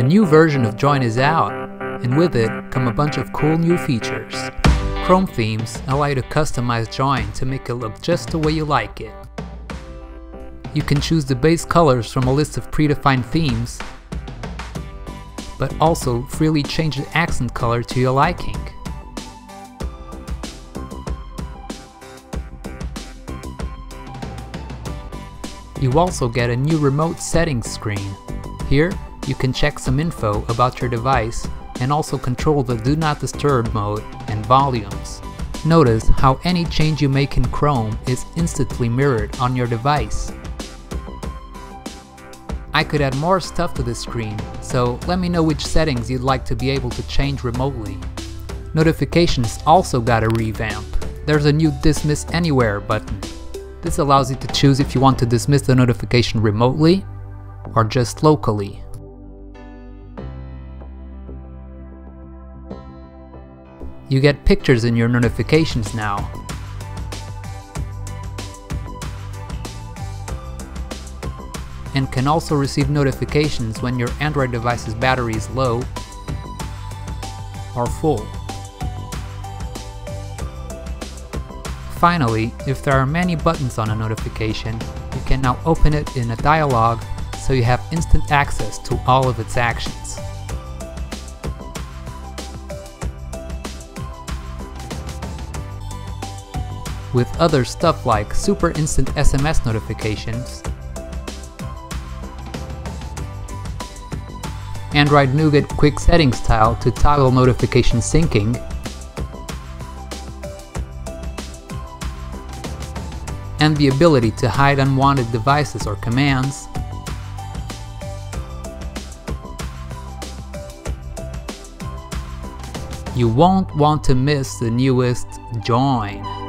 A new version of Join is out, and with it come a bunch of cool new features. Chrome themes allow you to customize Join to make it look just the way you like it. You can choose the base colors from a list of predefined themes, but also freely change the accent color to your liking. You also get a new remote settings screen. Here, you can check some info about your device and also control the Do Not Disturb mode and volumes. Notice how any change you make in Chrome is instantly mirrored on your device. I could add more stuff to this screen, so let me know which settings you'd like to be able to change remotely. Notifications also got a revamp. There's a new Dismiss Anywhere button. This allows you to choose if you want to dismiss the notification remotely or just locally. You get pictures in your notifications now. And can also receive notifications when your Android device's battery is low or full. Finally, if there are many buttons on a notification, you can now open it in a dialog so you have instant access to all of its actions. With other stuff like super instant SMS notifications, Android Nougat quick settings tile to toggle notification syncing, and the ability to hide unwanted devices or commands, you won't want to miss the newest Join.